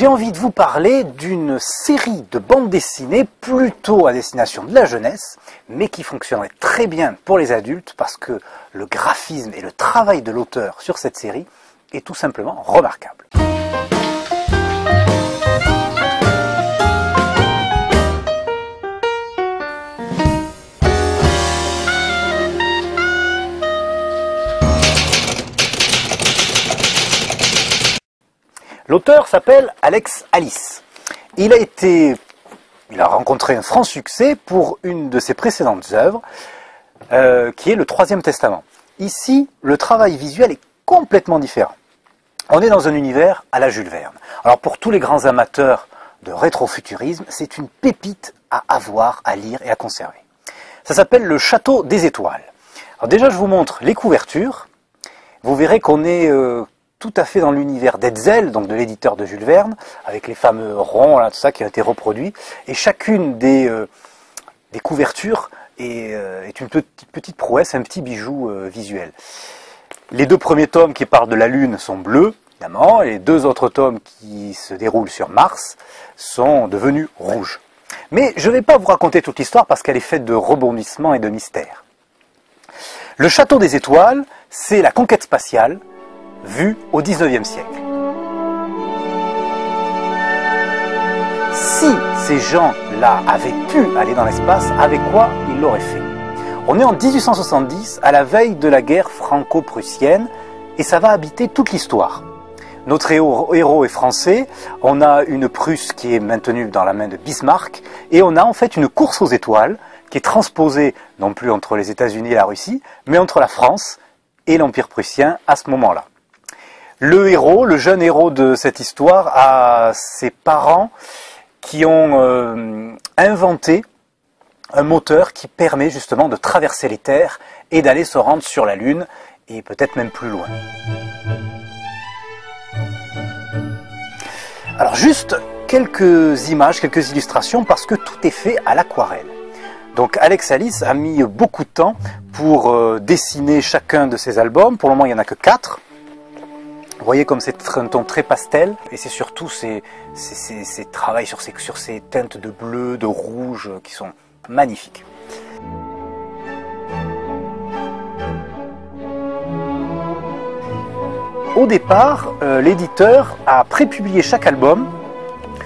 j'ai envie de vous parler d'une série de bandes dessinées plutôt à destination de la jeunesse, mais qui fonctionnerait très bien pour les adultes parce que le graphisme et le travail de l'auteur sur cette série est tout simplement remarquable. L'auteur s'appelle Alex Alice. Il a été, il a rencontré un franc succès pour une de ses précédentes œuvres, euh, qui est le Troisième Testament. Ici, le travail visuel est complètement différent. On est dans un univers à la Jules Verne. Alors pour tous les grands amateurs de rétrofuturisme, c'est une pépite à avoir, à lire et à conserver. Ça s'appelle le Château des Étoiles. Alors déjà, je vous montre les couvertures. Vous verrez qu'on est euh, tout à fait dans l'univers d'Etzel, donc de l'éditeur de Jules Verne, avec les fameux ronds, là, tout ça qui a été reproduit. Et chacune des, euh, des couvertures est, euh, une petite, petite prouesse, un petit bijou euh, visuel. Les deux premiers tomes qui parlent de la Lune sont bleus, évidemment, et les deux autres tomes qui se déroulent sur Mars sont devenus rouges. Mais je ne vais pas vous raconter toute l'histoire parce qu'elle est faite de rebondissements et de mystères. Le Château des Étoiles, c'est la conquête spatiale, vu au XIXe siècle. Si ces gens-là avaient pu aller dans l'espace, avec quoi ils l'auraient fait? On est en 1870, à la veille de la guerre franco-prussienne, et ça va habiter toute l'histoire. Notre héros est français, on a une Prusse qui est maintenue dans la main de Bismarck, et on a en fait une course aux étoiles qui est transposée non plus entre les États-Unis et la Russie, mais entre la France et l'Empire prussien à ce moment-là. Le héros, le jeune héros de cette histoire, a ses parents qui ont euh, inventé un moteur qui permet justement de traverser les terres et d'aller se rendre sur la Lune et peut-être même plus loin. Alors juste quelques images, quelques illustrations parce que tout est fait à l'aquarelle. Donc Alex Alice a mis beaucoup de temps pour euh, dessiner chacun de ses albums. Pour le moment, il n'y en a que quatre. Vous voyez comme c'est un ton très pastel et c'est surtout ces, ces, travails sur ces, teintes de bleu, de rouge qui sont magnifiques. Au départ, euh, l'éditeur a prépublié chaque album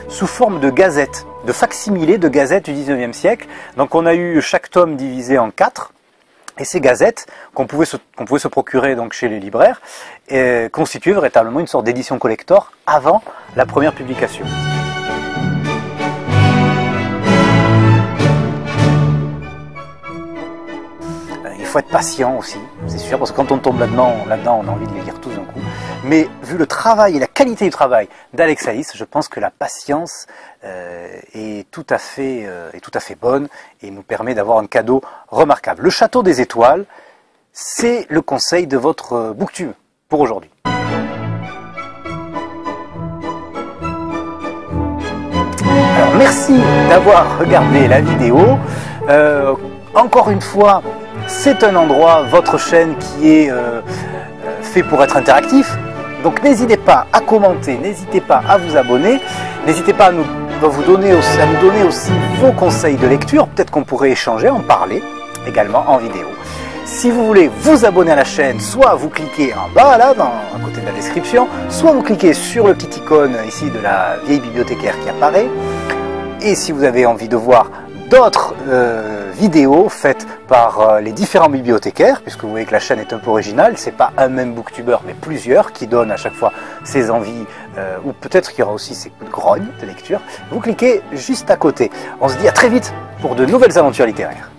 sous forme de gazette, de facsimilé de gazette du 19e siècle. Donc on a eu chaque tome divisé en quatre et ces gazettes, qu'on pouvait, se, procurer donc chez les libraires, et constituaient véritablement une sorte d'édition collector avant la première publication. Faut être patient aussi, c'est sûr, parce que quand on tombe là-dedans, là-dedans, on a envie de les lire tous d'un coup. Mais vu le travail et la qualité du travail d'Alex Alice, je pense que la patience euh, est, tout à fait, euh, est tout à fait bonne et nous permet d'avoir un cadeau remarquable. Le Château des Étoiles, c'est le conseil de votre booktube pour aujourd'hui. Alors merci d'avoir regardé la vidéo. Euh, encore une fois, c'est un endroit, votre chaîne, qui est euh, fait pour être interactif. Donc n'hésitez pas à commenter, n'hésitez pas à vous abonner, n'hésitez pas à nous, donner aussi, vos conseils de lecture. Peut-être qu'on pourrait échanger, en parler également en vidéo. Si vous voulez vous abonner à la chaîne, soit vous cliquez en bas là, à côté de la description, soit vous cliquez sur le petit icône ici de la vieille bibliothécaire qui apparaît. Et si vous avez envie de voir d'autres euh, vidéos faites par euh, les différents bibliothécaires, puisque vous voyez que la chaîne est un peu originale, c'est pas un même booktuber, mais plusieurs qui donnent à chaque fois ses envies, euh, ou peut-être qu'il y aura aussi ses coups de de lecture, vous cliquez juste à côté. On se dit à très vite pour de nouvelles aventures littéraires.